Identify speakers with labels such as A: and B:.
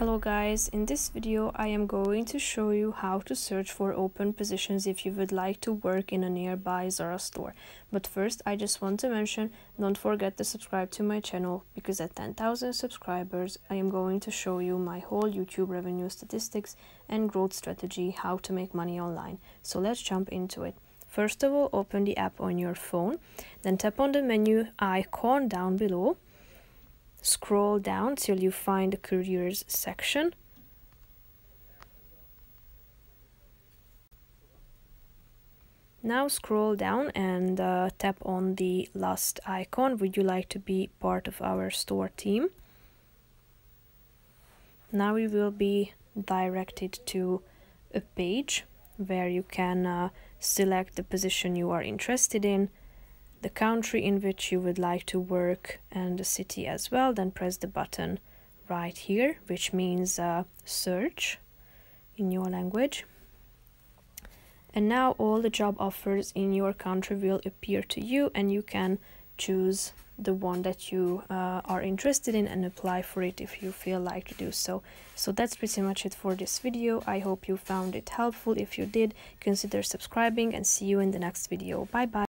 A: Hello guys, in this video I am going to show you how to search for open positions if you would like to work in a nearby Zara store. But first I just want to mention, don't forget to subscribe to my channel because at 10,000 subscribers I am going to show you my whole YouTube revenue statistics and growth strategy how to make money online. So let's jump into it. First of all, open the app on your phone, then tap on the menu icon down below scroll down till you find the careers section. Now scroll down and uh, tap on the last icon. Would you like to be part of our store team? Now we will be directed to a page where you can uh, select the position you are interested in the country in which you would like to work and the city as well, then press the button right here, which means uh, search in your language. And now all the job offers in your country will appear to you and you can choose the one that you uh, are interested in and apply for it if you feel like to do so. So that's pretty much it for this video. I hope you found it helpful. If you did, consider subscribing and see you in the next video. Bye bye.